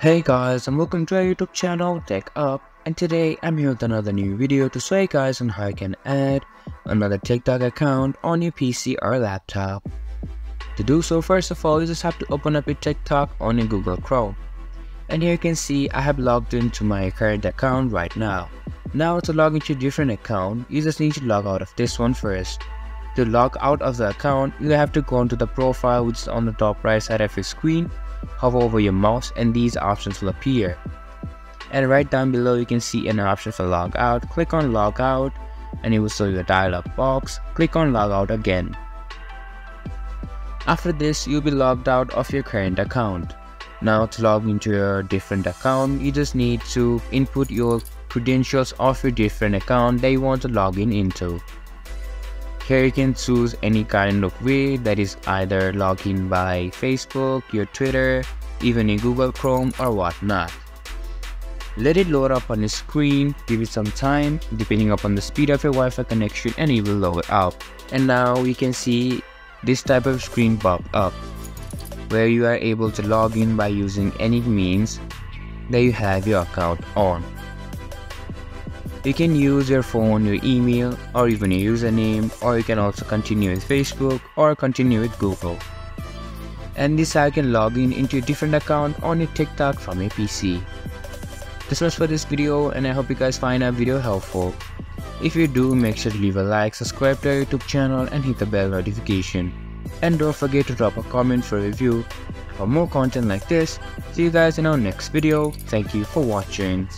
Hey guys and welcome to our YouTube channel Tech Up and today I'm here with another new video to show you guys on how you can add another TikTok account on your PC or laptop. To do so first of all you just have to open up your TikTok on your Google Chrome. And here you can see I have logged into my current account right now. Now to log into a different account you just need to log out of this one first. To log out of the account you have to go onto the profile which is on the top right side of your screen hover over your mouse and these options will appear. And right down below you can see an option for log out. Click on log out and it will show you a dialog box. Click on log out again. After this you'll be logged out of your current account. Now to log into your different account you just need to input your credentials of your different account that you want to log in into. Here you can choose any kind of way that is either login by Facebook, your Twitter, even in Google Chrome or whatnot. Let it load up on the screen, give it some time depending upon the speed of your Wi-Fi connection and it will load up. And now you can see this type of screen pop up where you are able to log in by using any means that you have your account on. You can use your phone, your email, or even your username, or you can also continue with Facebook or continue with Google. And this how you can log in into a different account on your TikTok from your PC. This was for this video and I hope you guys find our video helpful. If you do, make sure to leave a like, subscribe to our YouTube channel and hit the bell notification. And don't forget to drop a comment for a review. For more content like this, see you guys in our next video. Thank you for watching.